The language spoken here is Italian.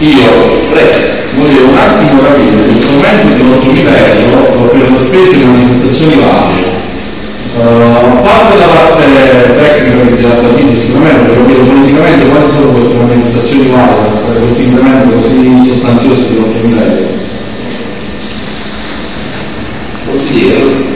io volevo un attimo capire questo momento di 8.000 euro per le spese di manifestazioni varie. Uh, a parte la parte tecnica che della sicuramente, però vedo politicamente quali sono queste manifestazioni varie, per questo incremento così sostanzioso di 8.000 euro. Consigliere,